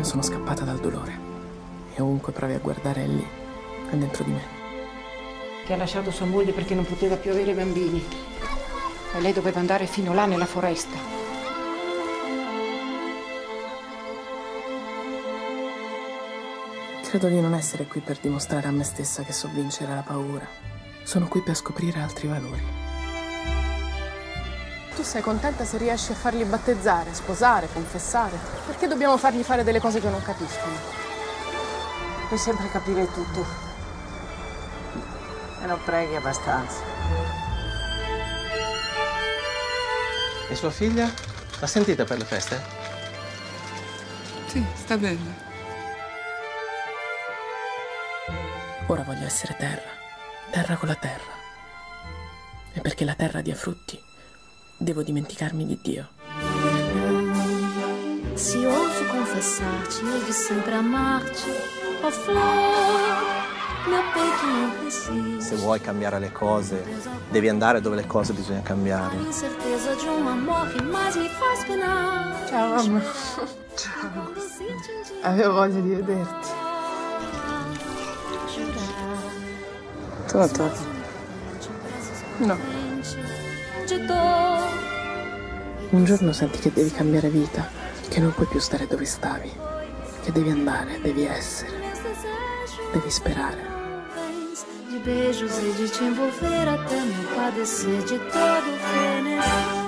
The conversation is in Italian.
Io sono scappata dal dolore e ovunque provi a guardare è lì, è dentro di me. Che ha lasciato sua moglie perché non poteva più avere bambini. E lei doveva andare fino là nella foresta. Credo di non essere qui per dimostrare a me stessa che so vincere la paura. Sono qui per scoprire altri valori. Tu sei contenta se riesci a farli battezzare, sposare, confessare? Perché dobbiamo fargli fare delle cose che non capiscono? Puoi sempre capire tutto. E non preghi abbastanza. E sua figlia? L'ha sentita per le feste? Sì, sta bene. Ora voglio essere terra, terra con la terra. E perché la terra dia frutti, devo dimenticarmi di Dio. Se ouso confessar-te e de sempre amar-te, oh flor, meu peito não resiste. Se vuoi cambiare le cose, devi andare dove le cose bisogna cambiare. A incerteza de um amor que mais me faz penar. Ciao mamma. Ciao. Avevo voglia di vederti. Toto. No. Un giorno senti che devi cambiare vita, che non puoi più stare dove stavi, che devi andare, devi essere, devi sperare. de beijos e de te envolver até meu padecer de todo frenesi.